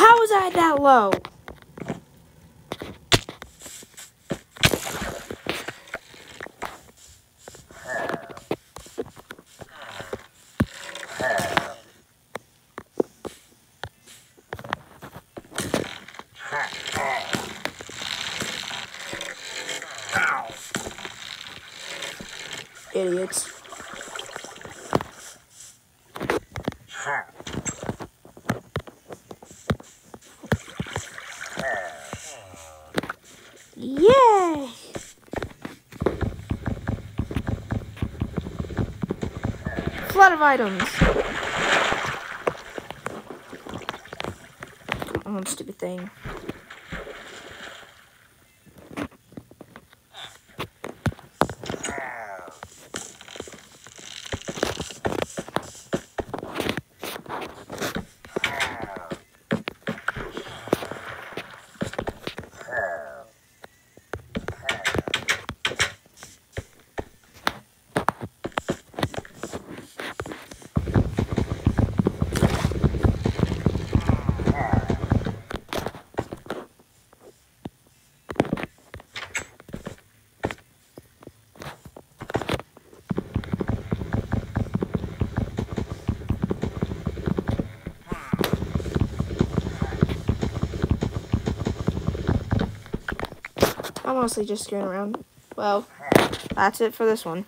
How was I that low? Idiots. Yay! Flood of items. Oh, On, stupid thing. I'm honestly just screwing around. Well, that's it for this one.